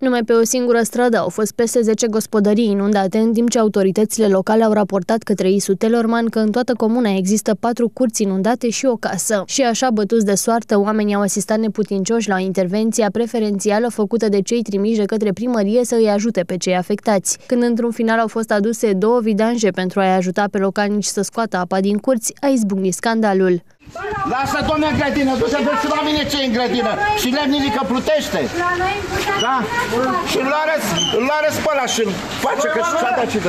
Numai pe o singură stradă au fost peste 10 gospodării inundate, în timp ce autoritățile locale au raportat către Isu Telorman că în toată comuna există patru curți inundate și o casă. Și așa, bătuți de soartă, oamenii au asistat neputincioși la intervenția preferențială făcută de cei trimiși de către primărie să îi ajute pe cei afectați. Când într-un final au fost aduse două vidanje pentru a-i ajuta pe localnici să scoată apa din curți, a izbucnit scandalul. Lasă, domne, în grădină, du-te, vezi la mine ce în grădină. Și lemninică plutește. Da? Și îl arăți, îl arăți pe ăla și face că și a dat ce de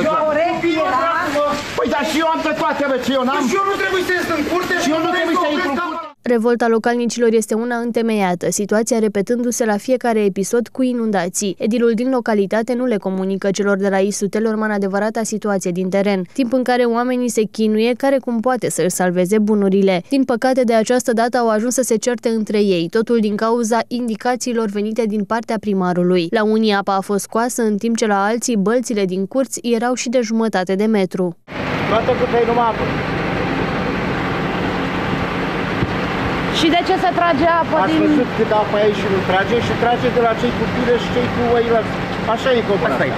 Păi, dar și eu am pe toate, bă, ce eu n-am. Și eu nu trebuie să ies în curte Și eu nu trebuie să intru în curte. Revolta localnicilor este una întemeiată, situația repetându-se la fiecare episod cu inundații. Edilul din localitate nu le comunică celor de la ISU Telorman adevărata situație din teren, timp în care oamenii se chinuie care cum poate să își salveze bunurile. Din păcate, de această dată au ajuns să se certe între ei, totul din cauza indicațiilor venite din partea primarului. La unii apa a fost scoasă, în timp ce la alții bălțile din curți erau și de jumătate de metru. Toată cât ai numai apă. Și de ce se trage apă Ați din... văzut cât apă aici și nu trage și trage de la cei cu pile și cei cu oilați. Așa e cobra. Asta e.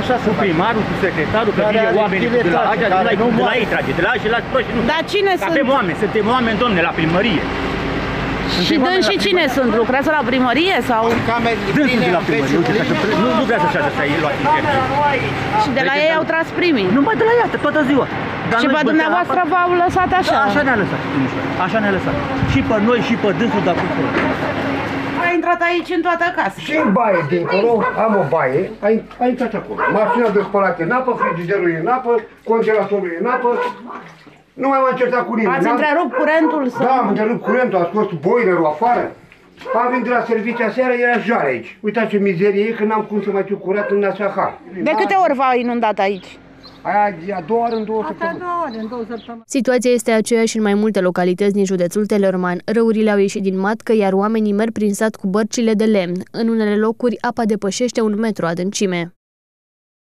Așa se Cu face. primarul, cu secretarul, că Care vine are oamenii chile de la trage, aia, de care la, nu de la moare. ei trage, de la și la proști nu. Dar cine Că sunt? avem oameni, suntem oameni, domne, la primărie. Și dâns și cine sunt? Lucrează la primărie sau... Camere Dânsul pline, de la în primărie, uite, peciulie. ca să, nu lucrează așa de să ei luat interviu. Și de la ei au tras primii? Numai de la ea, toată ziua. Dar Și noi pe bătea dumneavoastră apa. v-au lăsat așa? Da, așa ne-a lăsat, domnișoară. Așa ne-a lăsat. Și pe noi, și pe dânsul, dar cu fără. A intrat aici în toată casa. Și în baie dincolo, am o baie, a, a intrat acolo. Mașina de spălat e în apă, frigiderul e în apă, congelatorul e în apă. Nu mai m-am certat cu nimeni. Ați N-am- întrerupt curentul sau... Da, am întrerupt curentul, a scos boilerul afară. Am venit de la serviciu seara, era jare aici. Uitați ce mizerie e că n-am cum să mai fiu curat în așa har. De câte ori v-a inundat aici? Aia e a doua oară în două săptămâni. Situația este aceeași în mai multe localități din județul Telorman. Răurile au ieșit din matcă, iar oamenii merg prin sat cu bărcile de lemn. În unele locuri, apa depășește un metru adâncime.